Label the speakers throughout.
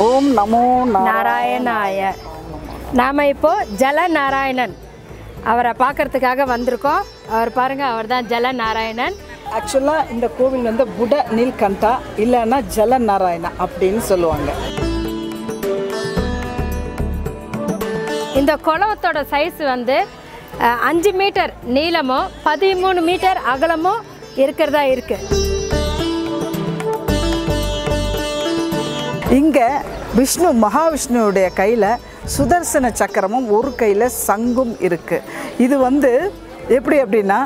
Speaker 1: நமோ நாராயண
Speaker 2: நாராயணாய. நாம் இப்போ ஜல நாராயணன் அவரை பார்க்கறதுக்காக வந்திருக்கோம். அவர் பாருங்க அவர் தான் ஜல நாராயணன்
Speaker 1: ஆக்சுவலாக இந்த கோவில் வந்து புட நீல்கண்டா இல்லைன்னா ஜல நாராயணா அப்படின்னு சொல்லுவாங்க.
Speaker 2: இந்த குளத்தோட சைஸ் வந்து அஞ்சு மீட்டர் நீளமும் பதிமூணு மீட்டர் அகலமும் இருக்கிறதா இருக்கு.
Speaker 1: இங்கே விஷ்ணு மகாவிஷ்ணுவுடைய கையில் சுதர்சன சக்கரமும் ஒரு கையில் சங்கும் இருக்குது இது வந்து எப்படி அப்படின்னா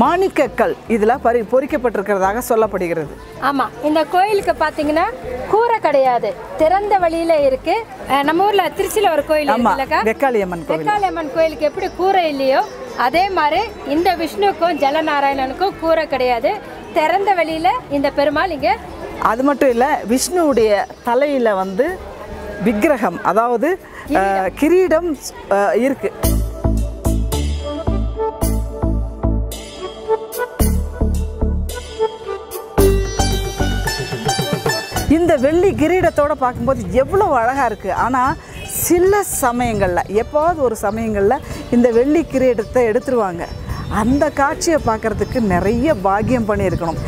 Speaker 1: மாணிக்கக்கல் இதில் பறி பொறிக்கப்பட்டிருக்கிறதாக சொல்லப்படுகிறது.
Speaker 2: ஆமாம் இந்த கோயிலுக்கு பார்த்தீங்கன்னா கூரை கிடையாது திறந்த வழியில இருக்கு. அஹ், நம்ம ஊர்ல திருச்சியில் ஒரு கோயில் இருக்குல்லக்கா
Speaker 1: வெக்காளியம்மன்
Speaker 2: வெக்காளியம்மன் கோயிலுக்கு எப்படி கூரை இல்லையோ அதே மாதிரி இந்த விஷ்ணுக்கும் ஜலநாராயணனுக்கும் கூரை கிடையாது. திறந்த வெளியில இந்த பெருமாள் இங்க
Speaker 1: அது மட்டும் இல்லை விஷ்ணுவுடைய தலையில் வந்து விக்கிரகம் அதாவது கிரீடம். இருக்கு. இந்த வெள்ளி கிரீடத்தோட பார்க்கும்போது எவ்வளோ அழகாக இருக்குது ஆனால் சில சமயங்களில் எப்போவாவது ஒரு சமயங்களில் இந்த வெள்ளி கிரீடத்தை எடுத்துருவாங்க. அந்த காட்சியை பார்க்கறதுக்கு நிறைய பாக்கியம் பண்ணியிருக்கணும்.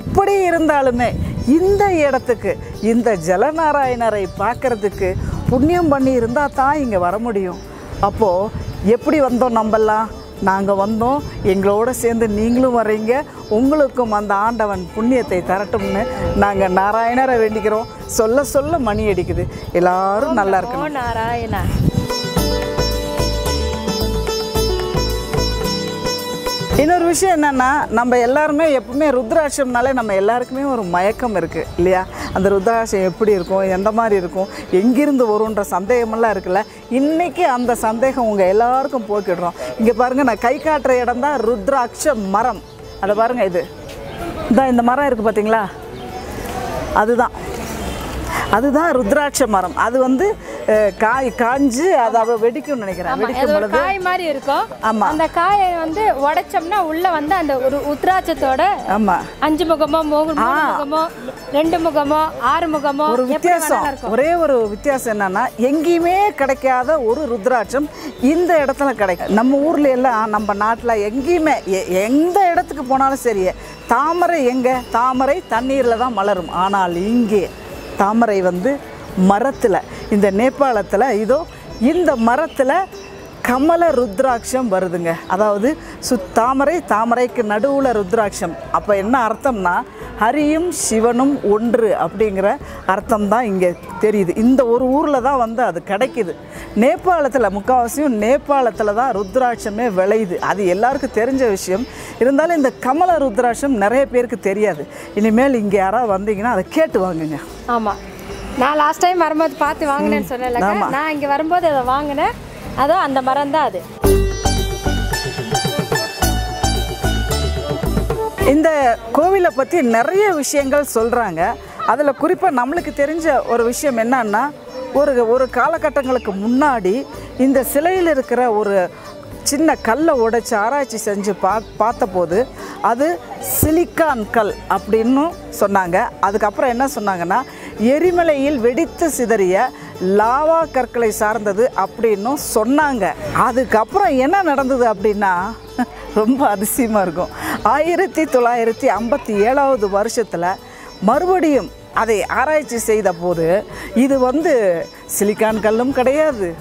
Speaker 1: எப்படி இருந்தாலுமே இந்த இடத்துக்கு இந்த ஜலநாராயணரை பார்க்கறதுக்கு புண்ணியம் பண்ணி இருந்தால் தான் இங்கே வர முடியும். அப்போது எப்படி வந்தோம் நம்பலாம் நாங்கள் வந்தோம் எங்களோட சேர்ந்து நீங்களும் வர்றீங்க உங்களுக்கும் அந்த ஆண்டவன் புண்ணியத்தை தரட்டும்னு நாங்கள் நாராயணரை வேண்டிக்கிறோம். சொல்ல சொல்ல மணி அடிக்குது. எல்லாரும் நல்லா இருக்கணும்.
Speaker 2: ஓ நாராயணா.
Speaker 1: இன்னொரு விஷயம் என்னென்னா நம்ம எல்லாருமே எப்பவுமே ருத்ராட்சம்னாலே நம்ம எல்லாருக்குமே ஒரு மயக்கம் இருக்குது இல்லையா? அந்த ருத்ராட்சம் எப்படி இருக்கும்? எந்த மாதிரி இருக்கும்? எங்கிருந்து வரும்ன்ற சந்தேகமெல்லாம் இருக்குல்ல? இன்றைக்கி அந்த சந்தேகம் உங்கள் எல்லாருக்கும் போக்கிடுறோம். இங்கே பாருங்கள் நான் கை காட்டுற இடம் தான் ருத்ராட்ச மரம். அதை பாருங்கள் இது. இதான் இந்த மரம் இருக்குது பார்த்தீங்களா அதுதான். அதுதான் ருத்ராட்ச மரம். அது வந்து காய் காஞ்சு அதை அவ வெடிக்கும்னு நினைக்கிறேன். வெடிக்கும் பொழுது
Speaker 2: காய் மாதிரி இருக்கும்.
Speaker 1: ஆமா.
Speaker 2: அந்த காயை வந்து உடைச்சோம்னா உள்ள வந்து அந்த ஒரு உத்ராட்சத்தோட
Speaker 1: ஆமாம்
Speaker 2: அஞ்சு முகமோ மூணு முகமோ ரெண்டு முகமோ ஆறு முகமோ
Speaker 1: ஒரு வித்தியாசம். ஒரே ஒரு வித்தியாசம் என்னன்னா எங்கேயுமே கிடைக்காத ஒரு ருத்ராட்சம் இந்த இடத்துல கிடைக்கும். நம்ம ஊர்ல எல்லாம் நம்ம நாட்டில் எங்கேயுமே எந்த இடத்துக்கு போனாலும் சரி தாமரை எங்க? தாமரை தண்ணீரில் தான் மலரும். ஆனால் இங்கே தாமரை வந்து மரத்தில் இந்த நேபாளத்தில் இதோ இந்த மரத்தில் கமல ருத்ராட்சம் வருதுங்க. அதாவது சு தாமரை தாமரைக்கு நடுவில் ருத்ராட்சம். அப்போ என்ன அர்த்தம்னா ஹரியும் சிவனும் ஒன்று அப்படிங்கிற அர்த்தம் தான் இங்கே தெரியுது. இந்த ஒரு ஊரில் தான் வந்து அது கிடைக்கிது. நேபாளத்தில் முக்கால்வாசியும் நேபாளத்தில் தான் ருத்ராட்சமே விளையுது. அது எல்லாருக்கும் தெரிஞ்ச விஷயம். இருந்தாலும் இந்த கமல ருத்ராட்சம் நிறைய பேருக்கு தெரியாது. இனிமேல் இங்கே யாராவது வந்தீங்கன்னா அதை கேட்டு வாங்குங்க.
Speaker 2: ஆமாம் நான் லாஸ்ட் டைம் வரும்போது பார்த்து வாங்கினேன்னு சொன்னேன்ல. நான் இங்க வரும்போது அதை வாங்கினேன். அதோ அந்த மரம் தான் அது.
Speaker 1: இந்த கோவிலை பற்றி நிறைய விஷயங்கள் சொல்கிறாங்க அதில் குறிப்பாக நம்மளுக்கு தெரிஞ்ச ஒரு விஷயம் என்னன்னா ஒரு ஒரு காலகட்டங்களுக்கு முன்னாடி இந்த சிலையில் இருக்கிற ஒரு சின்ன கல்லை உடைச்சி ஆராய்ச்சி செஞ்சு பா பார்த்தபோது அது சிலிக்கான் கல் அப்படின்னு சொன்னாங்க. அதுக்கப்புறம் என்ன சொன்னாங்கன்னா எரிமலையில் வெடித்து சிதறிய லாவா கற்களை சார்ந்தது அப்படின்னும் சொன்னாங்க. அதுக்கப்புறம் என்ன நடந்தது அப்படின்னா ரொம்ப அதிசயமாக இருக்கும். ஆயிரத்தி தொள்ளாயிரத்தி ஐம்பத்தி ஏழாவது வருஷத்தில் மறுபடியும் அதை ஆராய்ச்சி செய்த போது இது வந்து சிலிக்கான் கல்லும் கிடையாது.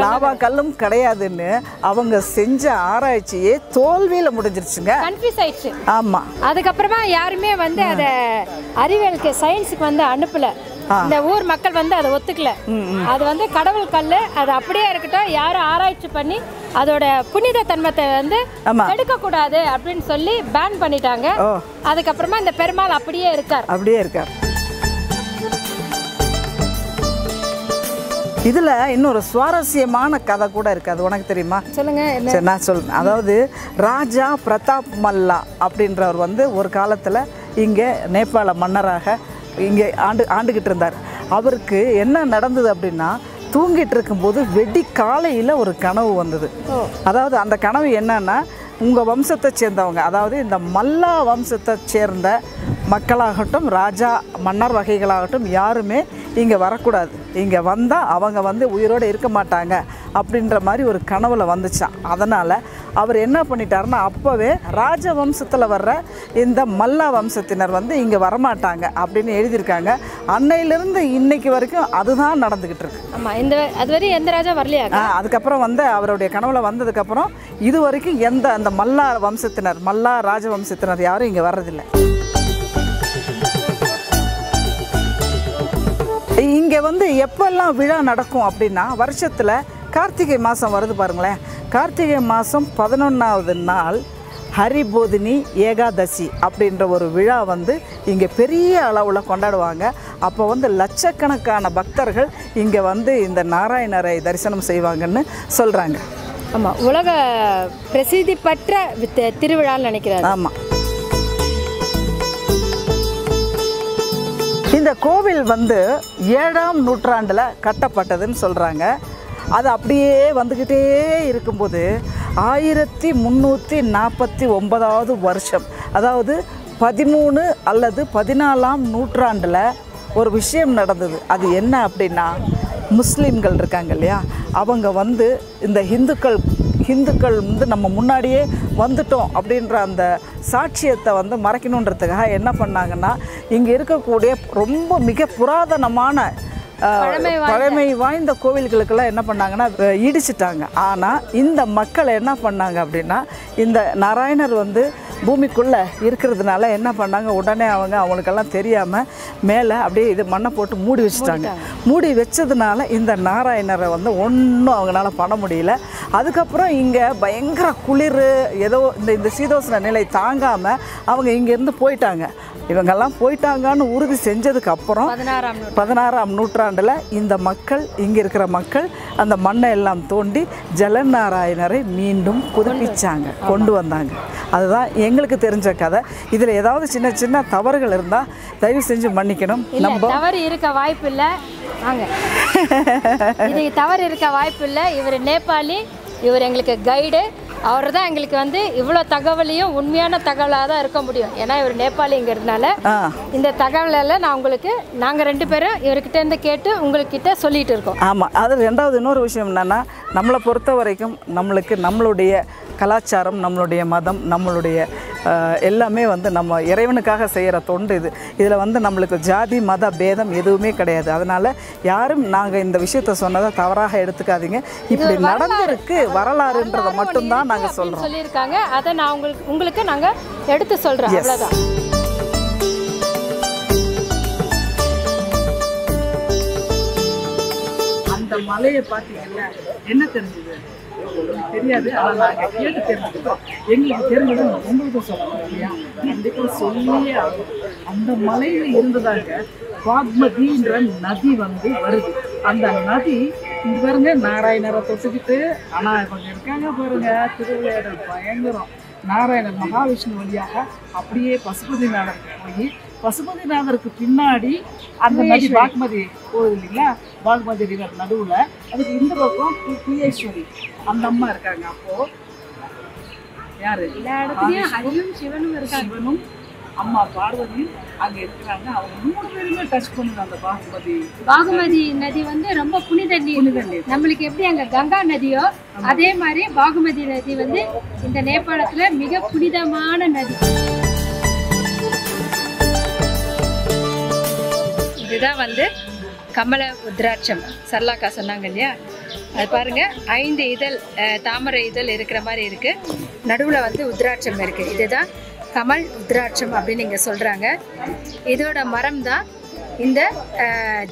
Speaker 1: லாவா கல்லும் கிடையாதுன்னு அவங்க செஞ்ச ஆராய்ச்சியே தோல்வியில் முடிஞ்சிருச்சுங்க.
Speaker 2: கன்ஃபியூஸ் ஆயிடுச்சு.
Speaker 1: ஆமாம்
Speaker 2: அதுக்கப்புறமா யாருமே வந்து அத அறிவியலுக்கு சயின்ஸுக்கு வந்து அனுப்பல. இந்த ஊர் மக்கள் வந்து அதை ஒத்துக்கல. அது வந்து கடவுள் கல்லு அது அப்படியே இருக்கட்டும் யாரும் ஆராய்ச்சி பண்ணி அதோட புனித தன்மத்தை வந்து
Speaker 1: ஆமா.
Speaker 2: கெடுக்க கூடாது அப்படின்னு சொல்லி பேன் பண்ணிட்டாங்க. அதுக்கப்புறமா இந்த பெருமாள் அப்படியே இருக்கார்.
Speaker 1: அப்படியே இருக்கார். இதில் இன்னொரு சுவாரஸ்யமான கதை கூட இருக்குது அது உனக்கு தெரியுமா?
Speaker 2: சொல்லுங்க
Speaker 1: சரி நான் சொல்றேன். அதாவது ராஜா பிரதாப் மல்லா அப்படின்றவர் வந்து ஒரு காலத்தில் இங்கே நேபாள மன்னராக இங்கே ஆண்டு ஆண்டுகிட்டு இருந்தார். அவருக்கு என்ன நடந்தது அப்படின்னா தூங்கிட்டு இருக்கும்போது வெடி காலையில் ஒரு கனவு வந்தது. அதாவது அந்த கனவு என்னன்னா உங்கள் வம்சத்தை சேர்ந்தவங்க அதாவது இந்த மல்லா வம்சத்தை சேர்ந்த மக்களாகட்டும் ராஜா மன்னர் வகைகளாகட்டும் யாருமே இங்கே வரக்கூடாது. இங்கே வந்தால் அவங்க வந்து உயிரோடு இருக்க மாட்டாங்க அப்படின்ற மாதிரி ஒரு கனவுல வந்துச்சான் அதனால் அவர் என்ன பண்ணிட்டாருன்னா அப்போவே ராஜவம்சத்தில் வர்ற இந்த மல்லா வம்சத்தினர் வந்து இங்கே வரமாட்டாங்க அப்படின்னு எழுதியிருக்காங்க. அன்னையிலிருந்து இன்னைக்கு வரைக்கும் அதுதான் நடந்துக்கிட்டு இருக்கு.
Speaker 2: ஆமா இந்த அதுவரை எந்த ராஜா வரலையா
Speaker 1: ஆ, அதுக்கப்புறம் வந்து அவருடைய கனவுல வந்ததுக்கப்புறம் இது வரைக்கும் எந்த அந்த மல்லா வம்சத்தினர் மல்லா ராஜவம்சத்தினர் யாரும் இங்கே வர்றதில்லை. இங்கே வந்து எப்பெல்லாம் விழா நடக்கும் அப்படின்னா வருஷத்தில் கார்த்திகை மாதம் வருது பாருங்களேன். கார்த்திகை மாதம் பதினொன்றாவது நாள் ஹரிபோதினி ஏகாதசி அப்படின்ற ஒரு விழா வந்து இங்கே பெரிய அளவில் கொண்டாடுவாங்க. அப்போ வந்து லட்சக்கணக்கான பக்தர்கள் இங்கே வந்து இந்த நாராயணரை தரிசனம் செய்வாங்கன்னு சொல்கிறாங்க
Speaker 2: ஆமா உலக பிரசித்தி பெற்ற திருவிழான்னு நினைக்கிறாரு.
Speaker 1: ஆமாம் இந்த கோவில் வந்து ஏழாம் நூற்றாண்டில் கட்டப்பட்டதுன்னு சொல்கிறாங்க அது அப்படியே வந்துக்கிட்டே இருக்கும்போது ஆயிரத்தி முந்நூற்றி நாற்பத்தி ஒன்பதாவது வருஷம் அதாவது பதிமூணு அல்லது பதினாலாம் நூற்றாண்டில் ஒரு விஷயம் நடந்தது. அது என்ன அப்படின்னா முஸ்லீம்கள் இருக்காங்க இல்லையா? அவங்க வந்து இந்த இந்துக்கள் ஹிந்துக்கள் வந்து நம்ம முன்னாடியே வந்துட்டோம் அப்படின்ற அந்த சாட்சியத்தை வந்து மறைக்கணுன்றதுக்காக என்ன பண்ணாங்கன்னா இங்கே இருக்கக்கூடிய ரொம்ப மிக புராதனமான பழமை வாய்ந்த கோவில்களுக்கெல்லாம் என்ன பண்ணாங்கன்னா இடிச்சிட்டாங்க. ஆனால் இந்த மக்கள் என்ன பண்ணாங்க அப்படின்னா இந்த நாராயணர் வந்து பூமிக்குள்ளே இருக்கிறதுனால என்ன பண்ணாங்க? உடனே அவங்க அவங்களுக்கெல்லாம் தெரியாமல் மேலே அப்படியே இது மண்ணை போட்டு மூடி வச்சுட்டாங்க. மூடி வச்சதுனால இந்த நாராயணரை வந்து ஒன்றும் அவங்களால பண்ண முடியல. அதுக்கப்புறம் இங்கே பயங்கர குளிர் ஏதோ இந்த இந்த சீதோஷ்ண நிலை தாங்காமல் அவங்க இங்கேருந்து போயிட்டாங்க. இவங்கெல்லாம் போயிட்டாங்கன்னு உறுதி செஞ்சதுக்கு அப்புறம்
Speaker 2: பதினாறாம் நூற்றாண்டு.
Speaker 1: பதினாறாம் நூற்றாண்டில் இந்த மக்கள் இங்கே இருக்கிற மக்கள் அந்த மண்ணை எல்லாம் தோண்டி ஜலநாராயணரை மீண்டும் புதுப்பிச்சாங்க கொண்டு வந்தாங்க. அதுதான் எங்களுக்கு தெரிஞ்ச கதை. இதில் ஏதாவது சின்ன சின்ன தவறுகள் இருந்தால் தயவு செஞ்சு மன்னிக்கணும்.
Speaker 2: இல்ல தவறு இருக்க வாய்ப்பு இல்ல. வாங்க. இது தவறு இருக்க வாய்ப்பு இல்ல. இவர் நேபாளி இவர் எங்களுக்கு கைடு அவர் தான் எங்களுக்கு வந்து இவ்வளோ தகவலையும் உண்மையான தகவலாக தான் இருக்க முடியும். ஏன்னா இவர் நேபாளிங்கிறதுனால இந்த தகவலெல்லாம் நான் உங்களுக்கு நாங்கள் ரெண்டு பேரும் இவர்கிட்ட இருந்து கேட்டு உங்கள்கிட்ட சொல்லிட்டு இருக்கோம்.
Speaker 1: ஆமாம் அது ரெண்டாவது இன்னொரு விஷயம் என்னென்னா நம்மளை பொறுத்த வரைக்கும் நம்மளுக்கு நம்மளுடைய கலாச்சாரம் நம்மளுடைய மதம் நம்மளுடைய எல்லாமே வந்து நம்ம இறைவனுக்காக செய்கிற தொண்டு இது. இதில் வந்து நம்மளுக்கு ஜாதி மத பேதம் எதுவுமே கிடையாது. அதனால் யாரும் நாங்கள் இந்த விஷயத்த சொன்னதை தவறாக எடுத்துக்காதீங்க. இப்படி நடந்திருக்கு வரலாறுன்றதை மட்டும்தான் நாங்கள் சொல்கிறோம்
Speaker 2: சொல்லியிருக்காங்க. அதை நான் உங்களுக்கு உங்களுக்கு நாங்கள் எடுத்து சொல்கிறோம் அவ்வளோதான்
Speaker 1: அந்த மலையை பார்த்தீங்கல்ல என்ன தெரிஞ்சது? தெரியாது ஆனால் நாங்கள் கேட்டு தெரிஞ்சுக்கிட்டோம் எங்களுக்கு தெரிஞ்சது உங்களுக்கு சொல்லணும் இல்லையா கண்டிப்பாக சொல்லியே ஆகும் அந்த மலையில் இருந்ததாக பாத்மதின்ற நதி வந்து வருது. அந்த நதி இங்க பாருங்க நாராயணரை தொட்டுக்கிட்டு ஆனால் கொஞ்சம் இருக்காங்க பாருங்க திருவிளையாடல் பயங்கரம். நாராயணர் மகாவிஷ்ணு வழியாக அப்படியே பசுபதிநாதருக்கு போய் பசுபதிநாதருக்கு பின்னாடி அந்த நதி பாக்மதி போகுது இல்லைங்களா? பாக்மதி ரிவர் நடுவில். அதுக்கு இந்த பக்கம் பி- பியேஸ்வரி அந்த அம்மா இருக்காங்க அப்போ. யாரு?
Speaker 2: ஹரியும் சிவனும்
Speaker 1: சிவனும் அம்மா பார்வதியும் அங்க இருக்கிறாங்க. அவங்க மூணு பேருமே டச் அந்த பாகுமதி.
Speaker 2: பாகுமதி நதி வந்து ரொம்ப புனித நீர்.
Speaker 1: புனித நீர்.
Speaker 2: நம்மளுக்கு எப்படி அங்க கங்கா நதியோ அதே மாதிரி பாகுமதி நதி வந்து இந்த நேபாளத்துல மிக புனிதமான நதி. இதுதான் வந்து கமல உத்ராட்சம் சர்லாக்கா சொன்னாங்க இல்லையா? அது பாருங்க ஐந்து இதழ் தாமரை இதழ் இருக்கிற மாதிரி இருக்கு. நடுவில் வந்து உத்ராட்சம் இருக்கு. இதுதான் கமல் உத்ராட்சம் அப்படின்னு இங்கே சொல்றாங்க. இதோட மரம் தான் இந்த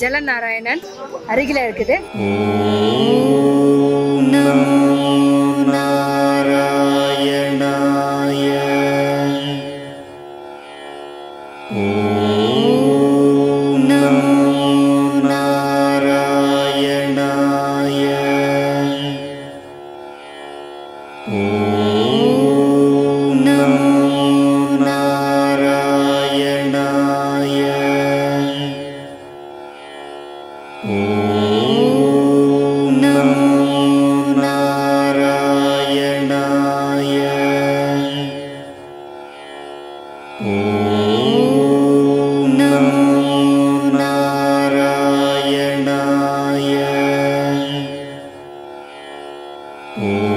Speaker 2: ஜலநாராயணன் அருகில் இருக்குது.
Speaker 3: நாராயணாய